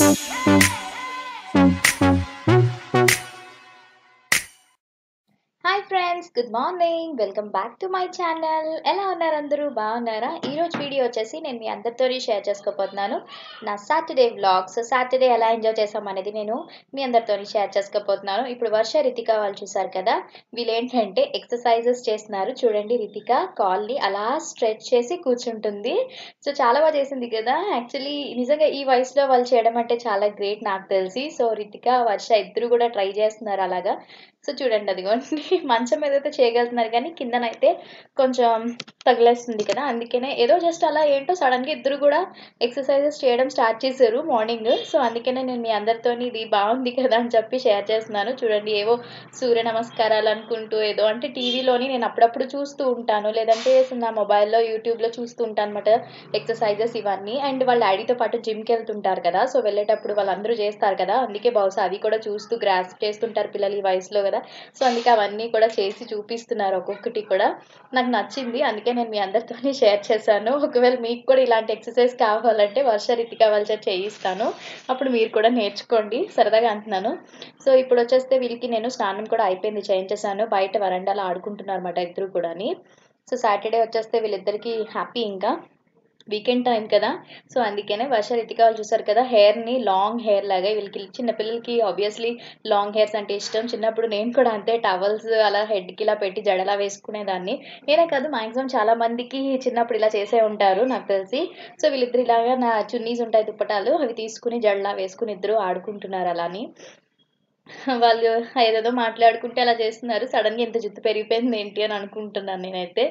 Hi friends! Friends good morning welcome back to my channel ఎలా ఉన్నారు అందరూ? బాగున్నారా? ఈరోజు వీడియో వచ్చేసి నేను మీ అందరితో షేర్ చేసుకోబోతున్నాను. నా సాటర్డే వ్లాగ్స్ సాటర్డే ఎలా ఎంజాయ్ చేసాం అనేది నేను మీ అందరితో షేర్ చేసుకోబోతున్నాను. ఇప్పుడు వర్ష రితిక వాళ్ళు చూసారు కదా? వీళ్ళు ఏంటంటే ఎక్సర్సైజెస్ చేస్తున్నారు. చూడండి రితిక కాల్ని అలా స్ట్రెచ్ చేసి కూర్చుంటుంది. సో చాలా బాగా చేసింది కదా? యాక్చువల్లీ నిజంగా ఈ వయసులో వాళ్ళు చేయడం అంటే చాలా గ్రేట్ నాకు తెలిసి. సో రితిక వర్ష ఇద్దరు కూడా ట్రై చేస్తున్నారు అలాగా. సో చూడండి అదిగోండి. మంచం మీద అయితే చేయగలుగుతున్నారు కానీ కిందనైతే కొంచెం తగిలేస్తుంది కదా. అందుకనే ఏదో జస్ట్ అలా ఏంటో సడన్గా ఇద్దరు కూడా ఎక్సర్సైజెస్ చేయడం స్టార్ట్ చేశారు మార్నింగ్ సో అందుకనే నేను మీ అందరితో ఇది బాగుంది కదా అని చెప్పి షేర్ చేస్తున్నాను. చూడండి ఏవో సూర్య నమస్కారాలు అనుకుంటూ ఏదో అంటే టీవీలోని నేను అప్పుడప్పుడు చూస్తూ ఉంటాను. లేదంటే నా మొబైల్లో యూట్యూబ్లో చూస్తూ ఉంటాను అనమాట ఎక్సర్సైజెస్ ఇవన్నీ. అండ్ వాళ్ళ డాడీతో పాటు జిమ్కి వెళ్తుంటారు కదా. సో వెళ్ళేటప్పుడు వాళ్ళందరూ చేస్తారు కదా. అందుకే బహుశా అవి కూడా చూస్తూ గ్రాస్ చేస్తుంటారు పిల్లలు ఈ వయసులో కదా. సో అందుకే అవన్నీ కూడా చేసి చూపిస్తున్నారు ఒక్కొక్కటి కూడా. నాకు నచ్చింది. అందుకే నేను మీ అందరితోనే షేర్ చేశాను. ఒకవేళ మీకు కూడా ఇలాంటి ఎక్సర్సైజ్ కావాలంటే వర్ష రీతిగా వాళ్ళ చేయిస్తాను. అప్పుడు మీరు కూడా నేర్చుకోండి. సరదాగా అంటున్నాను. సో ఇప్పుడు వచ్చేస్తే వీళ్ళకి నేను స్నానం కూడా అయిపోయింది. చేయించేసాను బయట వరండాలో ఆడుకుంటున్నారు అనమాట ఇద్దరు కూడాని. సో సాటర్డే వచ్చేస్తే వీళ్ళిద్దరికీ హ్యాపీ ఇంకా. వీకెండ్ టైం కదా. సో అందుకనే వర్ష రితిక వాళ్ళు చూసారు కదా హెయిర్ని లాంగ్ హెయిర్ లాగా వీళ్ళకి చిన్నపిల్లలకి ఆబ్వియస్లీ లాంగ్ హెయిర్స్ అంటే ఇష్టం. చిన్నప్పుడు నేను కూడా అంతే టవల్స్ అలా హెడ్కి ఇలా పెట్టి జడలా వేసుకునేదాన్ని. నేనే కాదు మాక్సిమం చాలా మందికి చిన్నప్పుడు ఇలా చేసే ఉంటారు నాకు తెలిసి. సో వీళ్ళిద్దరు ఇలాగా నా చున్నీస్ ఉంటాయి దుప్పటాలు అవి తీసుకుని జడలా వేసుకుని ఇద్దరు ఆడుకుంటున్నారు అలాని. వాళ్ళు ఏదేదో మాట్లాడుకుంటే అలా చేస్తున్నారు. సడన్గా ఇంత జుట్టు పెరిగిపోయింది ఏంటి అని అనుకుంటున్నాను నేనైతే.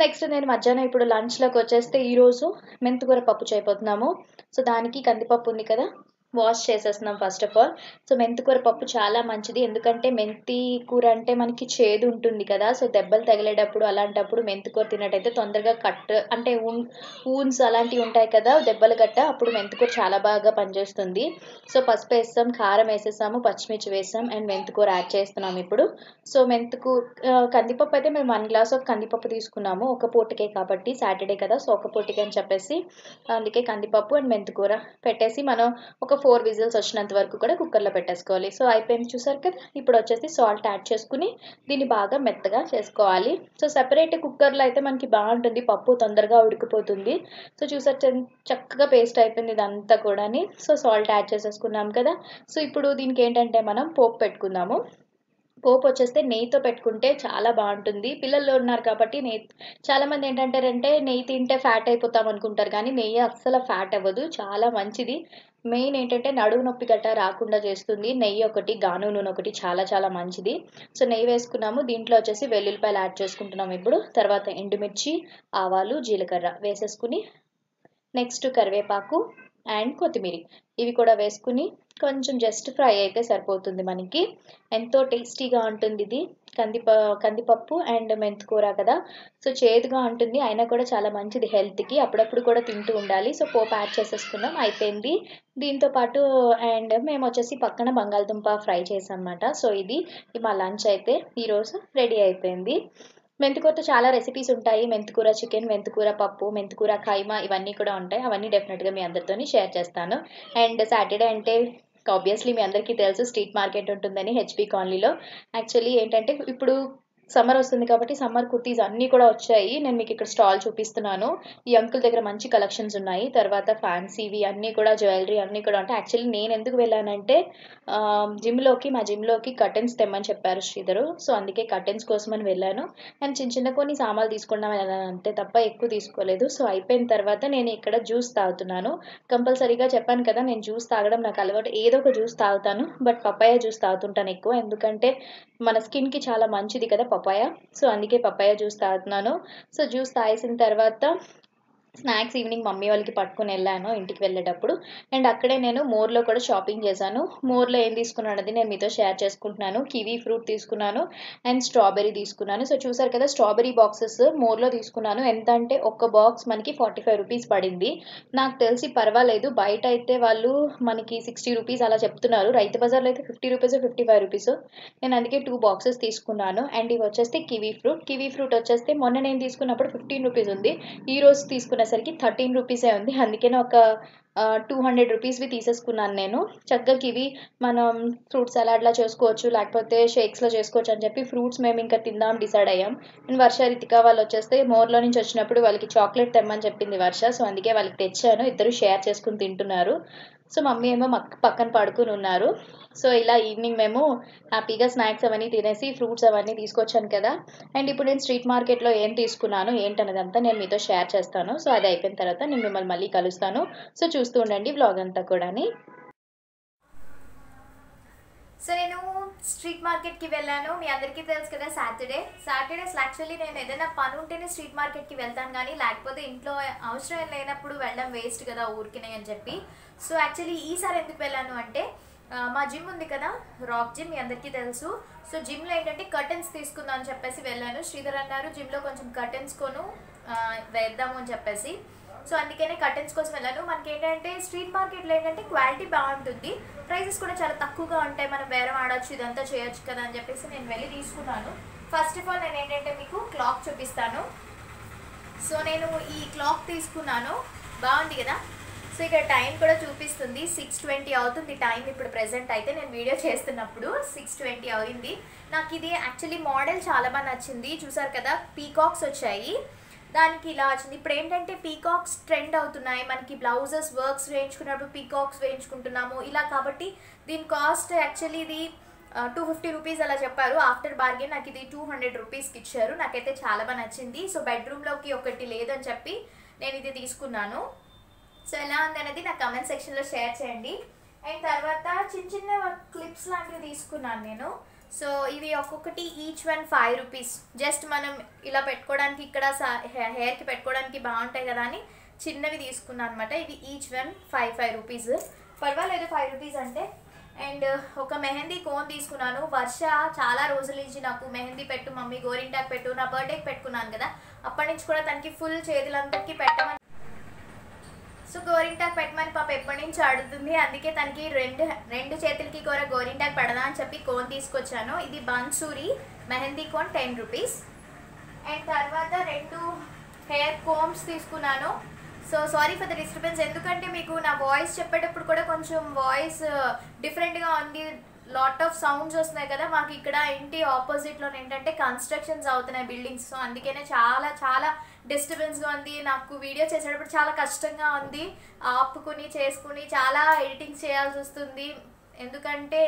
నెక్స్ట్ నేను మధ్యాహ్నం ఇప్పుడు లంచ్లోకి వచ్చేస్తే ఈరోజు మెంతికూర పప్పు చేయబోతున్నాము. సో దానికి కందిపప్పు ఉంది కదా. వాష్ చేసేస్తున్నాం ఫస్ట్ ఆఫ్ ఆల్ సో మెంతికూర పప్పు చాలా మంచిది. ఎందుకంటే మెంతి కూర అంటే మనకి చేదు ఉంటుంది కదా. సో దెబ్బలు తగిలేటప్పుడు అలాంటప్పుడు మెంతికూర తిన్నట్టయితే తొందరగా కట్ అంటే ఊన్ ఊన్స్ అలాంటివి ఉంటాయి కదా దెబ్బలు గట్ట అప్పుడు మెంతికూర చాలా బాగా పనిచేస్తుంది. సో పసుపు వేస్తాం కారం వేసేసాము పచ్చిమిర్చి వేస్తాం అండ్ మెంతికూర యాడ్ చేస్తున్నాం ఇప్పుడు. సో మెంతికూ కందిపప్పు అయితే మేము వన్ గ్లాస్ ఆఫ్ కందిపప్పు తీసుకున్నాము. ఒక పూటకే కాబట్టి సాటర్డే కదా సో ఒక పూటకే అని చెప్పేసి అందుకే కందిపప్పు అండ్ మెంతికూర పెట్టేసి మనం ఒక ఫోర్ విజిల్స్ వచ్చినంత వరకు కూడా కుక్కర్లో పెట్టేసుకోవాలి. సో అయిపోయింది చూసారు కదా ఇప్పుడు వచ్చేసి సాల్ట్ యాడ్ చేసుకుని దీన్ని బాగా మెత్తగా చేసుకోవాలి. సో సెపరేట్ కుక్కర్లో అయితే మనకి బాగుంటుంది. పప్పు తొందరగా ఉడికిపోతుంది. సో చూసారు చక్కగా పేస్ట్ అయిపోయింది ఇదంతా కూడాని. సో సాల్ట్ యాడ్ చేసేసుకున్నాం కదా. సో ఇప్పుడు దీనికి ఏంటంటే మనం పోపు పెట్టుకుందాము. పోపు వచ్చేస్తే నెయ్యితో పెట్టుకుంటే చాలా బాగుంటుంది. పిల్లలు ఉన్నారు కాబట్టి నెయ్యి చాలామంది ఏంటంటారంటే నెయ్యి తింటే ఫ్యాట్ అయిపోతాం అనుకుంటారు. కానీ నెయ్యి అస్సలు ఫ్యాట్ అవ్వదు. చాలా మంచిది. మెయిన్ ఏంటంటే నడువు నొప్పి గట్ట రాకుండా చేస్తుంది. నెయ్యి ఒకటి గాను నూనె ఒకటి చాలా చాలా మంచిది. సో నెయ్యి వేసుకున్నాము. దీంట్లో వచ్చేసి వెల్లుల్లిపాయలు యాడ్ చేసుకుంటున్నాము ఇప్పుడు. తర్వాత ఎండుమిర్చి ఆవాలు జీలకర్ర వేసేసుకుని నెక్స్ట్ కరివేపాకు అండ్ కొత్తిమీర. ఇవి కూడా వేసుకుని కొంచెం జస్ట్ ఫ్రై అయితే సరిపోతుంది మనకి. ఎంతో టేస్టీగా ఉంటుంది ఇది. కందిప కందిపప్పు అండ్ మెంతికూర కదా. సో చేదుగా ఉంటుంది. అయినా కూడా చాలా మంచిది హెల్త్కి. అప్పుడప్పుడు కూడా తింటూ ఉండాలి. సో పోపు యాడ్ చేసేసుకున్నాం. అయిపోయింది. దీంతో పాటు అండ్ మేము వచ్చేసి పక్కన బంగాళదుంప ఫ్రై చేసాం అనమాట సో ఇది మా లంచ్ అయితే. ఈరోజు రెడీ అయిపోయింది. మెంతికూరతో చాలా రెసిపీస్ ఉంటాయి. మెంతికూర చికెన్ మెంతికూర పప్పు మెంతికూర ఖైమా ఇవన్నీ కూడా ఉంటాయి. అవన్నీ డెఫినెట్గా మీ అందరితో షేర్ చేస్తాను. అండ్ సాటర్డే అంటే ఆబ్వియస్లీ మీ అందరికీ తెలుసు స్ట్రీట్ మార్కెట్ ఉంటుందని హెచ్పి కాలనీలో యాక్చువల్లీ ఏంటంటే ఇప్పుడు సమ్మర్ వస్తుంది కాబట్టి సమ్మర్ కుర్తీస్ అన్నీ కూడా వచ్చాయి. నేను మీకు ఇక్కడ స్టాల్ చూపిస్తున్నాను. ఈ అంకుల్ దగ్గర మంచి కలెక్షన్స్ ఉన్నాయి. తర్వాత ఫ్యాన్సీవి అన్నీ కూడా జ్యువెలరీ అన్నీ కూడా ఉంటాయి. యాక్చువల్లీ నేను ఎందుకు వెళ్ళానంటే జిమ్లోకి మా జిమ్లోకి కర్టెన్స్ తెమ్మని చెప్పారు శ్రీధరు. సో అందుకే కర్టెన్స్ కోసం అని వెళ్ళాను. నేను చిన్న చిన్న కొన్ని సామాన్లు తీసుకున్నాం అంతే తప్ప ఎక్కువ తీసుకోలేదు. సో అయిపోయిన తర్వాత నేను ఇక్కడ జ్యూస్ తాగుతున్నాను. కంపల్సరీగా చెప్పాను కదా నేను జ్యూస్ తాగడం నాకు అలవాటు. ఏదో ఒక జ్యూస్ తాగుతాను. బట్ పప్పాయ జ్యూస్ తాగుతుంటాను ఎక్కువ. ఎందుకంటే మన స్కిన్కి చాలా మంచిది కదా పపాయ. సో అందుకే పపాయ జ్యూస్ తాగుతున్నాను. సో జ్యూస్ తాగేసిన తర్వాత స్నాక్స్ ఈవినింగ్ మమ్మీ వాళ్ళకి పట్టుకుని వెళ్ళాను ఇంటికి వెళ్ళేటప్పుడు. అండ్ అక్కడే నేను మోర్లో కూడా షాపింగ్ చేశాను. మోర్లో ఏం తీసుకున్నాను అది నేను మీతో షేర్ చేసుకుంటున్నాను. కివీ ఫ్రూట్ తీసుకున్నాను అండ్ స్ట్రాబెరీ తీసుకున్నాను. సో చూసారు కదా స్ట్రాబెరీ బాక్సెస్ మోర్లో తీసుకున్నాను. ఎంత అంటే ఒక్క బాక్స్ మనకి ఫార్టీ ఫైవ్ రూపీస్ పడింది. నాకు తెలిసి పర్వాలేదు. బయట అయితే వాళ్ళు మనకి సిక్స్టీ రూపీస్ అలా చెప్తున్నారు. రైతు బజార్లో అయితే fifty rupees fifty five rupees. నేను అందుకే టూ బాక్సెస్ తీసుకున్నాను. అండ్ ఇవి వచ్చేస్తే కివీ ఫ్రూట్. కివీ ఫ్రూట్ వచ్చేస్తే మొన్న నేను తీసుకున్నప్పుడు ఫిఫ్టీన్ రూపీస్ ఉంది. ఈ రోజు తీసుకున్న తీసుకునేసరికి థర్టీన్ రూపీసే ఉంది. అందుకనే ఒక టూ హండ్రెడ్ రూపీస్వి తీసేసుకున్నాను నేను. చక్కగా ఇవి మనం ఫ్రూట్ సలాడ్లా చేసుకోవచ్చు లేకపోతే షేక్స్లో చేసుకోవచ్చు అని చెప్పి ఫ్రూట్స్ మేము ఇంకా తిందాం డిసైడ్ అయ్యాం. నేను వర్ష రితిక వాళ్ళు వచ్చేస్తే మోర్లో నుంచి వచ్చినప్పుడు వాళ్ళకి చాక్లెట్ తెమ్మని చెప్పింది వర్ష. సో అందుకే వాళ్ళకి తెచ్చాను. ఇద్దరు షేర్ చేసుకుని తింటున్నారు. సో మమ్మీ ఏమో పక్కన పడుకుని ఉన్నారు. సో ఇలా ఈవినింగ్ మేము హ్యాపీగా స్నాక్స్ అవన్నీ తినేసి ఫ్రూట్స్ అవన్నీ తీసుకొచ్చాను కదా. అండ్ ఇప్పుడు నేను స్ట్రీట్ మార్కెట్లో ఏం తీసుకున్నాను ఏంటన్నదంతా నేను మీతో షేర్ చేస్తాను. సో అది అయిపోయిన తర్వాత నేను మిమ్మల్ని మళ్ళీ కలుస్తాను. సో చూస్తూ ఉండండి వ్లాగ్ అంతా కూడాని. సో నేను స్ట్రీట్ మార్కెట్కి వెళ్ళాను. మీ అందరికీ తెలుసు కదా సాటర్డే సాటర్డేస్ యాక్చువల్లీ నేను ఏదైనా పని ఉంటేనే స్ట్రీట్ మార్కెట్కి వెళ్తాను కానీ లేకపోతే ఇంట్లో అవసరం లేనప్పుడు వెళ్ళడం వేస్ట్ కదా ఊరికినే అని చెప్పి. సో యాక్చువల్లీ ఈసారి ఎందుకు వెళ్ళాను అంటే మా జిమ్ ఉంది కదా రాక్ జిమ్ మీ అందరికీ తెలుసు. సో జిమ్లో ఏంటంటే కర్టన్స్ తీసుకుందాం అని చెప్పేసి వెళ్ళాను. శ్రీధర్ అన్నారు జిమ్లో కొంచెం కర్టన్స్ కొను వేద్దాము అని చెప్పేసి. సో అందుకనే కర్టెన్స్ కోసం వెళ్ళాను. మనకి ఏంటంటే స్ట్రీట్ మార్కెట్లో ఏంటంటే క్వాలిటీ బాగుంటుంది. ప్రైసెస్ కూడా చాలా తక్కువగా ఉంటాయి. మనం బేరం ఆడొచ్చు ఇదంతా చేయొచ్చు కదా అని చెప్పేసి నేను వెళ్ళి తీసుకున్నాను. ఫస్ట్ ఆఫ్ ఆల్ నేను ఏంటంటే మీకు క్లాక్ చూపిస్తాను. సో నేను ఈ క్లాక్ తీసుకున్నాను. బాగుంది కదా? సో ఇక్కడ టైం కూడా చూపిస్తుంది. సిక్స్ ట్వంటీ అవుతుంది టైం ఇప్పుడు ప్రెసెంట్ అయితే. నేను వీడియో చేస్తున్నప్పుడు సిక్స్ ట్వంటీ అయింది. నాకు ఇది యాక్చువల్లీ మోడల్ చాలా బాగా నచ్చింది. చూసారు కదా? పీకాక్స్ వచ్చాయి. దానికి ఇలా వచ్చింది. ఇప్పుడు ఏంటంటే పీకాక్స్ ట్రెండ్ అవుతున్నాయి. మనకి బ్లౌజెస్ వర్క్స్ వేయించుకున్నప్పుడు పీకాక్స్ వేయించుకుంటున్నాము. ఇలా కాబట్టి దీని కాస్ట్ యాక్చువల్లీ ఇది టూ ఫిఫ్టీ రూపీస్ అలా చెప్పారు. ఆఫ్టర్ బార్గెన్ నాకు ఇది టూ హండ్రెడ్ రూపీస్కి ఇచ్చారు. నాకైతే చాలా బాగా నచ్చింది. సో బెడ్రూమ్లోకి ఒకటి లేదని చెప్పి నేను ఇది తీసుకున్నాను. సో ఎలా ఉంది అనేది నా కమెంట్ సెక్షన్లో షేర్ చేయండి. అండ్ తర్వాత చిన్న చిన్న క్లిప్స్ లాంటివి తీసుకున్నాను నేను. సో ఇవి ఒక్కొక్కటి each one five rupees just మనం ఇలా పెట్టుకోవడానికి ఇక్కడ హెయిర్కి పెట్టుకోవడానికి బాగుంటాయి కదా అని చిన్నవి తీసుకున్నాను అనమాట ఇవి each one five five rupees పర్వాలేదు ఫైవ్ రూపీస్ అంటే. అండ్ ఒక మెహందీ కోన్ తీసుకున్నాను. వర్ష చాలా రోజుల నుంచి నాకు మెహందీ పెట్టు మమ్మీ గోరింటాకు పెట్టు నా బర్త్డేకి పెట్టుకున్నాను కదా. అప్పటి నుంచి కూడా తనకి ఫుల్ చేతులందరికీ పెట్టమని సో గోరింటాకు పెట్టమని పాప ఎప్పటి నుంచి అడుగుతుంది. అందుకే తనకి రెండు రెండు చేతులకి కూడా గోరింటాకు పెడదా అని చెప్పి కోన్ తీసుకొచ్చాను. ఇది Bansuri mehndi cone ten rupees and తర్వాత రెండు హెయిర్ కోమ్స్ తీసుకున్నాను. So sorry for the disturbance ఎందుకంటే మీకు నా వాయిస్ చెప్పేటప్పుడు కూడా కొంచెం వాయిస్ డిఫరెంట్గా uh, ఉంది. లాట్ ఆఫ్ సౌండ్స్ వస్తున్నాయి కదా. మాకు ఇక్కడ ఇంటి ఆపోజిట్లో ఏంటంటే కన్స్ట్రక్షన్స్ అవుతున్నాయి బిల్డింగ్స్ సో అందుకనే చాలా చాలా డిస్టర్బెన్స్గా ఉంది నాకు వీడియో చేసేటప్పుడు చాలా కష్టంగా ఉంది. ఆపుకుని చేసుకుని చాలా ఎడిటింగ్ చేయాల్సి వస్తుంది. ఎందుకంటే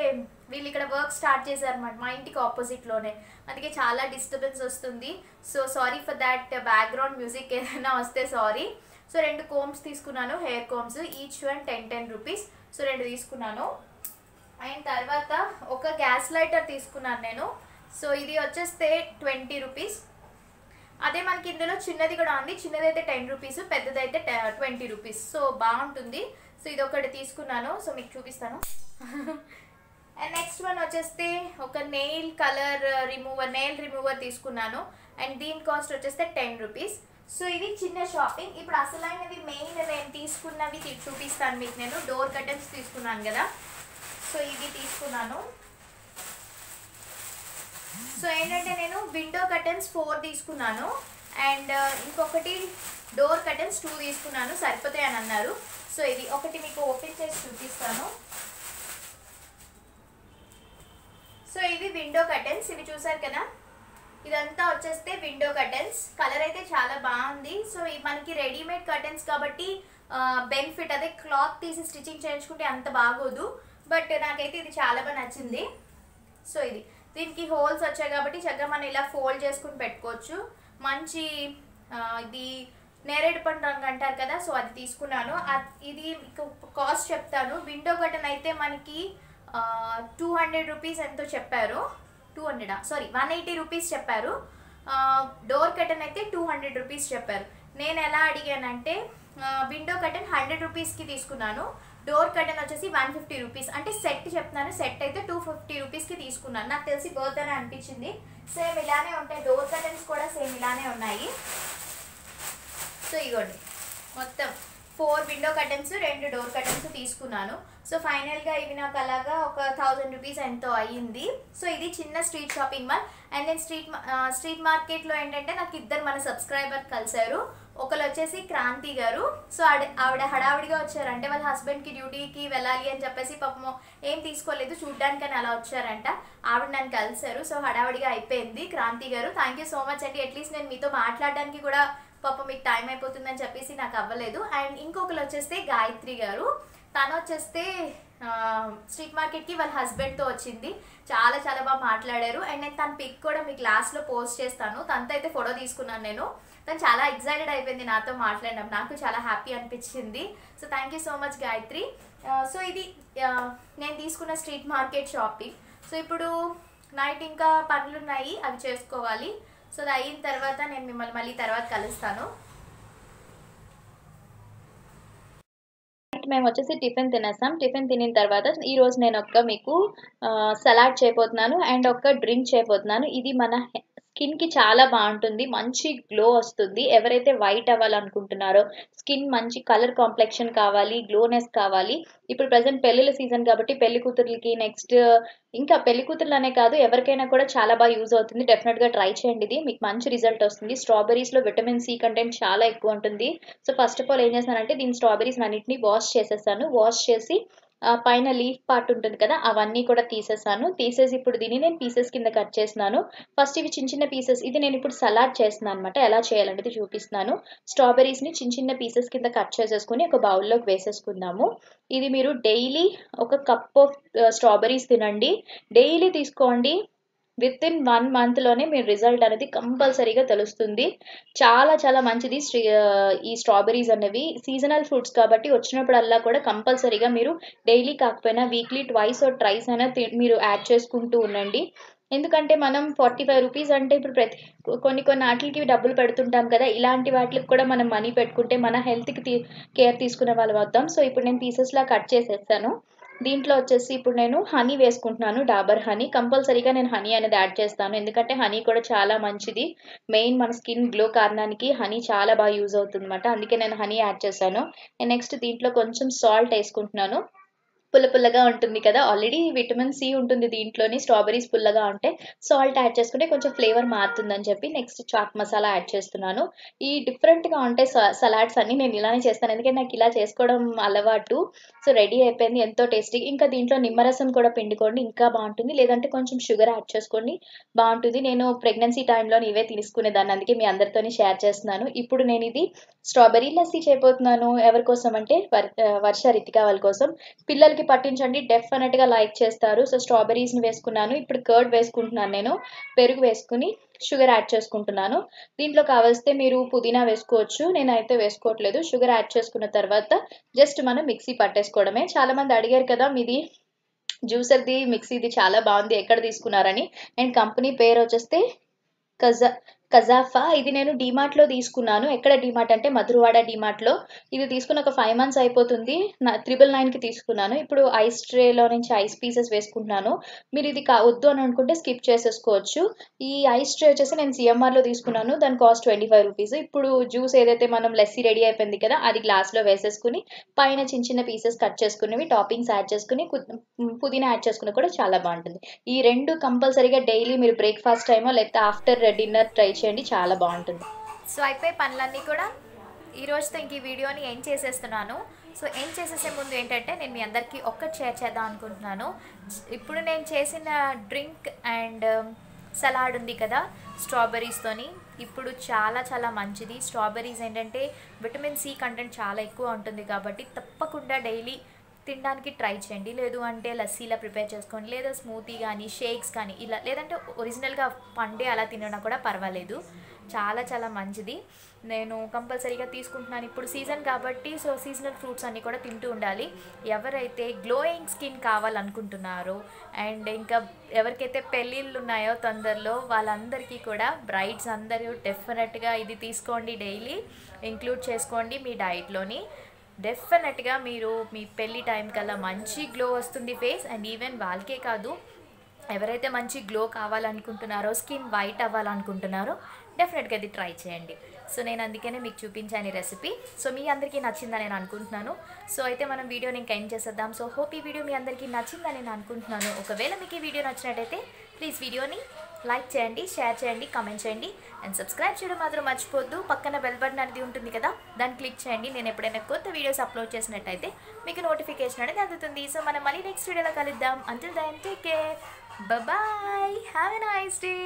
వీళ్ళు ఇక్కడ వర్క్ స్టార్ట్ చేశారన్నమాట మా ఇంటికి ఆపోజిట్లోనే అందుకే చాలా డిస్టర్బెన్స్ వస్తుంది. So sorry for that background music ఏదైనా వస్తే సారీ సో రెండు కోమ్స్ తీసుకున్నాను hair combs each one ten ten rupees so రెండు తీసుకున్నాను. అండ్ తర్వాత ఒక గ్యాస్ లైటర్ తీసుకున్నాను నేను. సో ఇది వచ్చేస్తే ట్వంటీ రూపీస్ అదే మనకి ఇందులో చిన్నది కూడా ఉంది. చిన్నది అయితే టెన్ రూపీస్ పెద్దదైతే ట్వంటీ రూపీస్ సో బాగుంటుంది. సో ఇది ఒకటి తీసుకున్నాను. సో మీకు చూపిస్తాను. అండ్ నెక్స్ట్ వన్ వచ్చేస్తే ఒక nail colour remover nail remover తీసుకున్నాను. అండ్ దీని కాస్ట్ వచ్చేస్తే టెన్ రూపీస్ సో ఇది చిన్న షాపింగ్ ఇప్పుడు అసలైనవి మెయిన్ నేను తీసుకున్నవి చూపిస్తాను మీకు నేను. డోర్ కర్టన్స్ తీసుకున్నాను కదా. సో ఇది తీసుకున్నాను. సో ఏంటంటే నేను విండో కర్టన్స్ ఫోర్ తీసుకున్నాను. అండ్ uh, ఇంకొకటి డోర్ కర్టన్స్ టూ తీసుకున్నాను. సరిపోతాయి అని అన్నారు. సో ఇది ఒకటి మీకు ఓపెన్ చేసి చూపిస్తాను. సో ఇవి విండో కర్టన్స్ ఇవి చూసారు కదా? ఇదంతా వచ్చేస్తే విండో కర్టన్స్ కలర్ అయితే చాలా బాగుంది. సో ఇవి మనకి రెడీమేడ్ కర్టన్స్ కాబట్టి బెనిఫిట్ అదే క్లాత్ తీసి స్టిచ్చింగ్ చేయించుకుంటే అంత బాగోదు. బట్ నాకైతే ఇది చాలా బాగా నచ్చింది. సో ఇది. దీనికి హోల్స్ వచ్చాయి కాబట్టి చక్కగా మనం ఇలా ఫోల్డ్ చేసుకుని పెట్టుకోవచ్చు. మంచి ఇది నేరేడు పండు రంగు అంటారు కదా సో అది తీసుకున్నాను. ఇది మీకు కాస్ట్ చెప్తాను. విండో కటన్ అయితే మనకి టూ హండ్రెడ్ రూపీస్ ఎంతో చెప్పారు. Two hundred sorry one eighty rupees చెప్పారు. డోర్ కటన్ అయితే టూ హండ్రెడ్ రూపీస్ చెప్పారు. నేను ఎలా అడిగానంటే విండో కటన్ హండ్రెడ్ రూపీస్కి తీసుకున్నాను. డోర్ కర్టెన్ వచ్చేసి వన్ ఫిఫ్టీ రూపీస్. అంటే సెట్ చెప్తున్నాను సెట్ అయితే టూ ఫిఫ్టీ రూపీస్కి తీసుకున్నాను. నాకు తెలిసి బర్త్ అని అనిపించింది. సేమ్ ఇలానే ఉంటాయి. డోర్ కర్టెన్స్ కూడా సేమ్ ఇలానే ఉన్నాయి. సో ఇగోండి. మొత్తం ఫోర్ విండో కర్టన్స్ రెండు డోర్ కర్టన్స్ తీసుకున్నాను. సో ఫైనల్గా ఇవి నాకు అలాగా ఒక థౌజండ్ రూపీస్ ఎంతో అయ్యింది. సో ఇది చిన్న స్ట్రీట్ షాపింగ్ మాల్. అండ్ నేను స్ట్రీట్ స్ట్రీట్ మార్కెట్లో ఏంటంటే నాకు ఇద్దరు మన సబ్స్క్రైబర్ కలిశారు. ఒకరు వచ్చేసి క్రాంతి గారు. సో ఆవిడ ఆవిడ హడావిడిగా వచ్చారు అంటే వాళ్ళ హస్బెండ్కి డ్యూటీకి వెళ్ళాలి అని చెప్పేసి పాపము ఏం తీసుకోలేదు చూడ్డానికని అలా వచ్చారంట. ఆవిడ నన్ను కలిశారు. సో హడావిడిగా అయిపోయింది క్రాంతి గారు. థ్యాంక్ యూ సో మచ్ అండి. అట్లీస్ట్ నేను మీతో మాట్లాడడానికి కూడా పాపం మీకు టైం అయిపోతుందని చెప్పేసి నాకు అవ్వలేదు. అండ్ ఇంకొకరు వచ్చేస్తే గాయత్రి గారు. తను వచ్చేస్తే స్ట్రీట్ మార్కెట్కి వాళ్ళ హస్బెండ్తో వచ్చింది. చాలా చాలా బాగా మాట్లాడారు. అండ్ నేను తన పిక్ కూడా మీకు లాస్ట్లో పోస్ట్ చేస్తాను. తనతో అయితే ఫోటో తీసుకున్నాను నేను. తను చాలా ఎక్సైటెడ్ అయిపోయింది నాతో మాట్లాడడం. నాకు చాలా హ్యాపీ అనిపించింది. So thank you so much Gayathri. Uh, so ఇది uh, నేను తీసుకున్న స్ట్రీట్ మార్కెట్ షాపింగ్ సో ఇప్పుడు నైట్ ఇంకా పనులు ఉన్నాయి అవి చేసుకోవాలి. సో అది అయిన తర్వాత నేను మిమ్మల్ని మళ్ళీ తర్వాత కలుస్తాను. మేము వచ్చేసి టిఫిన్ తినేస్తాం. టిఫిన్ తినిన తర్వాత ఈరోజు నేను ఒక్క మీకు uh, సలాడ్ చేయబోతున్నాను అండ్ ఒక్క డ్రింక్ చేయబోతున్నాను. ఇది మన స్కిన్కి చాలా బాగుంటుంది మంచి గ్లో వస్తుంది. ఎవరైతే వైట్ అవ్వాలనుకుంటున్నారో స్కిన్ మంచి కలర్ కాంప్లెక్షన్ కావాలి గ్లోనెస్ కావాలి. ఇప్పుడు ప్రజెంట్ పెళ్ళిళ్ళ సీజన్ కాబట్టి పెళ్ళి కూతుర్లకి నెక్స్ట్ ఇంకా పెళ్ళి కూతుర్లనే కాదు ఎవరికైనా కూడా చాలా బాగా యూజ్ అవుతుంది. డెఫినెట్గా ట్రై చేయండి ఇది. మీకు మంచి రిజల్ట్ వస్తుంది. స్ట్రాబెరీస్లో విటమిన్ సి కంటెంట్ చాలా ఎక్కువ ఉంటుంది. సో ఫస్ట్ ఆఫ్ ఆల్ ఏం చేస్తానంటే దీని స్ట్రాబెరీస్ అన్నిటిని వాష్ చేసేసాను. వాష్ చేసి పైన లీఫ్ పార్ట్ ఉంటుంది కదా అవన్నీ కూడా తీసేసాను. తీసేసి ఇప్పుడు దీన్ని నేను పీసెస్ కింద కట్ చేసినాను ఫస్ట్ ఇవి చిన్న చిన్న పీసెస్ ఇది నేను ఇప్పుడు సలాడ్ చేస్తున్నాను అనమాట ఎలా చేయాలనేది చూపిస్తున్నాను. స్ట్రాబెరీస్ని చిన్న చిన్న పీసెస్ కింద కట్ చేసేసుకుని ఒక బౌల్లోకి వేసేసుకుందాము. ఇది మీరు డైలీ ఒక కప్ ఆఫ్ స్ట్రాబెరీస్ తినండి. డైలీ తీసుకోండి. విత్ ఇన్ వన్ మంత్లోనే మీ రిజల్ట్ అనేది కంపల్సరీగా తెలుస్తుంది. చాలా చాలా మంచిది ఈ స్ట్రాబెరీస్ అనేవి. సీజనల్ ఫ్రూట్స్ కాబట్టి వచ్చినప్పుడల్లా కూడా కంపల్సరీగా మీరు డైలీ కాకపోయినా వీక్లీ ట్వైస్ ఆర్ ట్రైస్ అయినా మీరు యాడ్ చేసుకుంటూ ఉండండి. ఎందుకంటే మనం ఫార్టీ ఫైవ్ రూపీస్ అంటే ఇప్పుడు ప్రతి కొన్ని కొన్ని వాటికి డబ్బులు పెడుతుంటాం కదా ఇలాంటి వాటికి కూడా మనం మనీ పెట్టుకుంటే మన హెల్త్కి కేర్ తీసుకునే వాళ్ళం అవుతాం. సో ఇప్పుడు నేను పీసెస్లా కట్ చేసేస్తాను దీంట్లో వచ్చేసి ఇప్పుడు నేను హనీ వేసుకుంటున్నాను డాబర్ హనీ. కంపల్సరీగా నేను హనీ అనేది యాడ్ చేస్తాను. ఎందుకంటే హనీ కూడా చాలా మంచిది. మెయిన్ మన స్కిన్ గ్లో కారణానికి హనీ చాలా బాగా యూజ్ అవుతుంది అనమాట అందుకే నేను హనీ యాడ్ చేశాను. నెక్స్ట్ దీంట్లో కొంచెం సాల్ట్ వేసుకుంటున్నాను. పుల్ల పుల్లగా ఉంటుంది కదా. ఆల్రెడీ విటమిన్ సి ఉంటుంది దీంట్లోని స్ట్రాబెరీస్ పుల్లగా ఉంటే సాల్ట్ యాడ్ చేసుకుంటే కొంచెం ఫ్లేవర్ మారుతుందని చెప్పి నెక్స్ట్ చాట్ మసాలా యాడ్ చేస్తున్నాను. ఈ డిఫరెంట్గా ఉంటాయి సలాడ్స్ అన్ని నేను ఇలానే చేస్తాను. ఎందుకంటే నాకు ఇలా చేసుకోవడం అలవాటు. సో రెడీ అయిపోయింది ఎంతో టేస్టీ ఇంకా దీంట్లో నిమ్మరసం కూడా పిండుకోండి ఇంకా బాగుంటుంది. లేదంటే కొంచెం షుగర్ యాడ్ చేసుకోండి బాగుంటుంది. నేను ప్రెగ్నెన్సీ టైంలో ఇవే తీసుకునేదాన్ని. అందుకే మీ అందరితోని షేర్ చేస్తున్నాను. ఇప్పుడు నేను ఇది స్ట్రాబెరీ లస్సీ చేయబోతున్నాను. ఎవరి కోసం అంటే వర్- వర్ష రితిక వాళ్ళ కోసం. పిల్లలకి పట్టించండి డెఫినెట్గా లైక్ చేస్తారు. సో స్ట్రాబెరీస్ని వేసుకున్నాను. ఇప్పుడు కర్డ్ వేసుకుంటున్నాను నేను. పెరుగు వేసుకుని షుగర్ యాడ్ చేసుకుంటున్నాను. దీంట్లో కావలిస్తే మీరు పుదీనా వేసుకోవచ్చు. నేనైతే వేసుకోవట్లేదు. షుగర్ యాడ్ చేసుకున్న తర్వాత జస్ట్ మనం మిక్సీ పట్టేసుకోవడమే. చాలా మంది అడిగారు కదా మీది జ్యూసర్ది మిక్సీది చాలా బాగుంది ఎక్కడ తీసుకున్నారని? అండ్ కంపెనీ పేరు వచ్చేస్తే కజా కజాఫా ఇది నేను డిమార్ట్లో తీసుకున్నాను. ఎక్కడ డిమార్ట్ అంటే మధురవాడ డిమార్ట్లో. ఇది తీసుకున్న ఒక ఫైవ్ మంత్స్ అయిపోతుంది. నా త్రిబుల్ నైన్కి తీసుకున్నాను. ఇప్పుడు ఐస్ ట్రేలో నుంచి ఐస్ పీసెస్ వేసుకుంటున్నాను. మీరు ఇది వద్దు అని అనుకుంటే స్కిప్ చేసేసుకోవచ్చు. ఈ ఐస్ ట్రే వచ్చేసి నేను సిఎంఆర్లో తీసుకున్నాను. దాని కాస్ట్ ట్వంటీ ఫైవ్ రూపీస్ ఇప్పుడు జ్యూస్ ఏదైతే మనం లెస్సీ రెడీ అయిపోయింది కదా అది గ్లాస్లో వేసేసుకుని పైన చిన్న చిన్న పీసెస్ కట్ చేసుకునేవి టాపింగ్స్ యాడ్ చేసుకుని పుదీనా యాడ్ చేసుకుని కూడా చాలా బాగుంటుంది. ఈ రెండు కంపల్సరీగా డైలీ మీరు బ్రేక్ఫాస్ట్ టైమో లేకపోతే ఆఫ్టర్ డిన్నర్ ట్రై చేయండి చాలా బాగుంటుంది. సో అయిపోయి పనులన్నీ కూడా ఈ రోజుతో ఇంక ఈ వీడియోని ఏం చేసేస్తున్నాను. సో ఏం చేసేసే ముందు ఏంటంటే నేను మీ అందరికీ ఒక్కటి షేర్ చేద్దాం అనుకుంటున్నాను. ఇప్పుడు నేను చేసిన డ్రింక్ అండ్ um, సలాడ్ ఉంది కదా స్ట్రాబెర్రీస్తోని ఇప్పుడు చాలా చాలా మంచిది. స్ట్రాబెర్రీస్ ఏంటంటే విటమిన్ సి కంటెంట్ చాలా ఎక్కువ ఉంటుంది కాబట్టి తప్పకుండా డైలీ తినడానికి ట్రై చేయండి. లేదు అంటే లస్సీలా ప్రిపేర్ చేసుకోండి లేదా స్మూతీ కానీ షేక్స్ కానీ ఇలా లేదంటే ఒరిజినల్గా పండే అలా తినడా కూడా పర్వాలేదు. చాలా చాలా మంచిది. నేను కంపల్సరీగా తీసుకుంటున్నాను ఇప్పుడు సీజన్ కాబట్టి సో సీజనల్ ఫ్రూట్స్ అన్నీ కూడా తింటూ ఉండాలి. ఎవరైతే గ్లోయింగ్ స్కిన్ కావాలనుకుంటున్నారో అండ్ ఇంకా ఎవరికైతే పెళ్ళిళ్ళు ఉన్నాయో తొందరలో వాళ్ళందరికీ కూడా బ్రైడ్స్ అందరూ డెఫినెట్గా ఇది తీసుకోండి డైలీ. ఇంక్లూడ్ చేసుకోండి మీ డైట్లోని. డెఫినెట్గా మీరు మీ పెళ్ళి టైం కల్లా మంచి గ్లో వస్తుంది ఫేస్ అండ్ ఈవెన్ వాళ్ళకే కాదు ఎవరైతే మంచి గ్లో కావాలనుకుంటున్నారో స్కిన్ వైట్ అవ్వాలనుకుంటున్నారో డెఫినెట్గా ఇది ట్రై చేయండి. సో నేను అందుకనే మీకు చూపించాను ఈ రెసిపీ సో మీ అందరికీ నచ్చిందని నేను అనుకుంటున్నాను. సో అయితే మనం వీడియోని ఇంకా ఎండ్ చేసేద్దాం. సో హోప్ ఈ వీడియో మీ అందరికీ నచ్చిందని నేను అనుకుంటున్నాను. ఒకవేళ మీకు ఈ వీడియో నచ్చినట్టయితే ప్లీజ్ వీడియోని లైక్ చేయండి షేర్ చేయండి కామెంట్ చేయండి. అండ్ సబ్స్క్రైబ్ చేయడం మాత్రం మర్చిపోద్దు పక్కన బెల్ బటన్ అనేది ఉంటుంది కదా దాన్ని క్లిక్ చేయండి. నేను ఎప్పుడైనా కొత్త వీడియోస్ అప్లోడ్ చేసినట్టయితే మీకు నోటిఫికేషన్ అనేది అందుతుంది. సో మనం మళ్ళీ నెక్స్ట్ వీడియోలో కలుద్దాం. Until then take care bye have a nice day